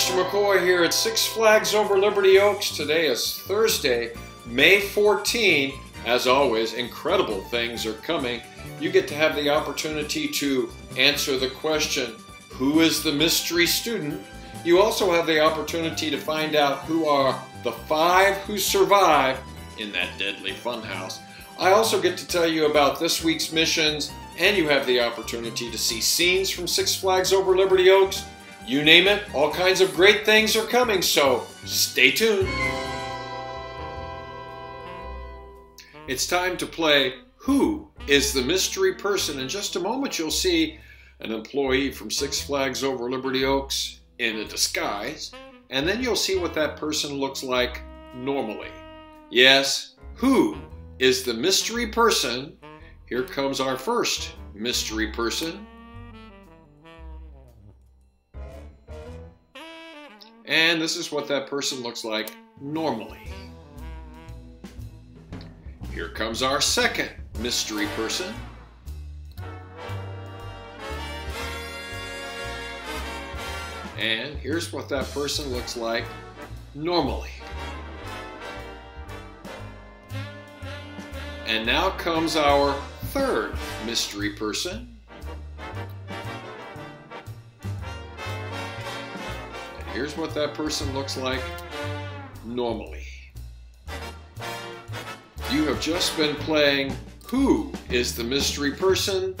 Mr. McCoy here at Six Flags Over Liberty Oaks. Today is Thursday, May 14. As always, incredible things are coming. You get to have the opportunity to answer the question, Who is the mystery student? You also have the opportunity to find out who are the five who survive in that deadly funhouse. I also get to tell you about this week's missions, and you have the opportunity to see scenes from Six Flags Over Liberty Oaks. You name it, all kinds of great things are coming, so stay tuned. It's time to play Who is the Mystery Person? In just a moment, you'll see an employee from Six Flags Over Liberty Oaks in a disguise, and then you'll see what that person looks like normally. Yes, who is the mystery person? Here comes our first mystery person. And this is what that person looks like normally. Here comes our second mystery person. And here's what that person looks like normally. And now comes our third mystery person. Here's what that person looks like normally. You have just been playing Who is the Mystery Person?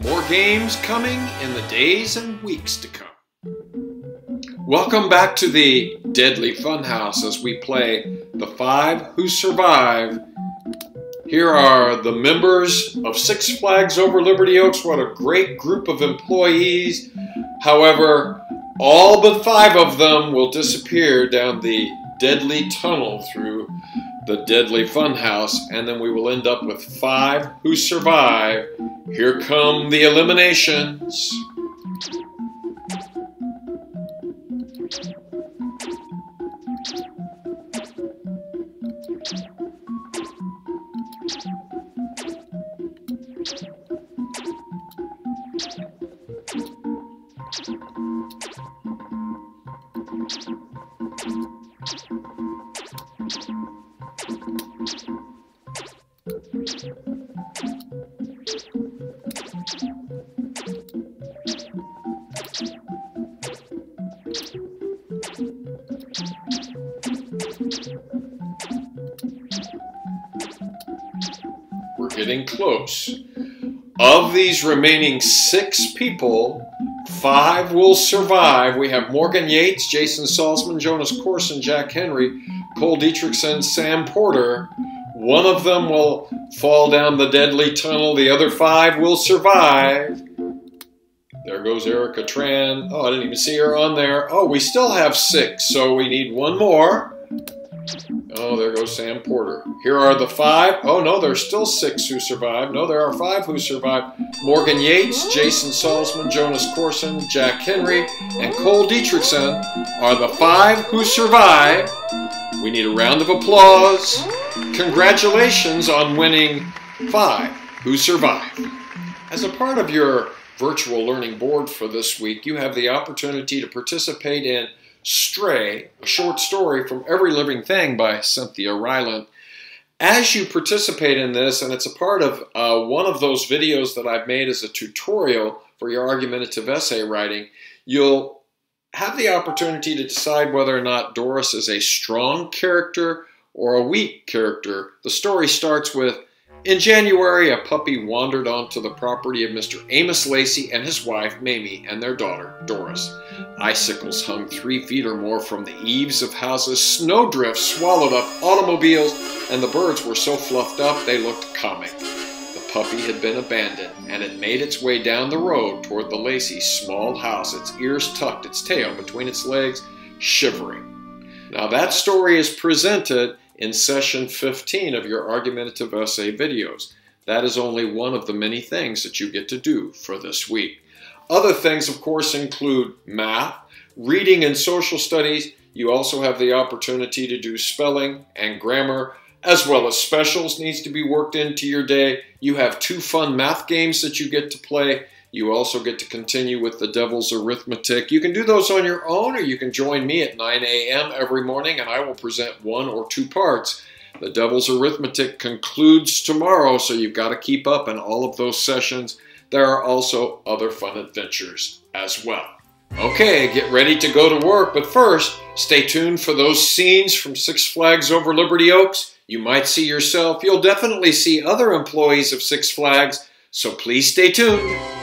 More games coming in the days and weeks to come. Welcome back to the Deadly Funhouse as we play The Five Who Survive. Here are the members of Six Flags Over Liberty Oaks. What a great group of employees. However, all but five of them will disappear down the deadly tunnel through the deadly funhouse, and then we will end up with five who survive. Here come the eliminations. We're getting close. Of these remaining six people, five will survive. We have Morgan Yates, Jason Salzman, Jonas Corson, Jack Henry, Cole Dietrichson, Sam Porter. One of them will fall down the deadly tunnel. The other five will survive. There goes Erica Tran. Oh, I didn't even see her on there. Oh, we still have six, so we need one more. Oh, there goes Sam Porter. Here are the five. Oh, no, there's still six who survived. No, there are five who survived. Morgan Yates, Jason Salzman, Jonas Corson, Jack Henry, and Cole Dietrichson are the five who survived. We need a round of applause. Congratulations on winning five who survived. As a part of your virtual learning board for this week, you have the opportunity to participate in Stray, a short story from Every Living Thing by Cynthia Rylant. As you participate in this, and it's a part of uh, one of those videos that I've made as a tutorial for your argumentative essay writing, you'll have the opportunity to decide whether or not Doris is a strong character or a weak character. The story starts with in January, a puppy wandered onto the property of Mr. Amos Lacey and his wife, Mamie, and their daughter, Doris. Icicles hung three feet or more from the eaves of houses, snowdrifts swallowed up automobiles, and the birds were so fluffed up they looked comic. The puppy had been abandoned, and it made its way down the road toward the Lacey's small house, its ears tucked, its tail between its legs, shivering. Now that story is presented in session 15 of your argumentative essay videos. That is only one of the many things that you get to do for this week. Other things, of course, include math, reading and social studies. You also have the opportunity to do spelling and grammar, as well as specials needs to be worked into your day. You have two fun math games that you get to play. You also get to continue with the Devil's Arithmetic. You can do those on your own, or you can join me at 9 a.m. every morning, and I will present one or two parts. The Devil's Arithmetic concludes tomorrow, so you've got to keep up in all of those sessions. There are also other fun adventures as well. Okay, get ready to go to work, but first, stay tuned for those scenes from Six Flags over Liberty Oaks. You might see yourself, you'll definitely see other employees of Six Flags, so please stay tuned.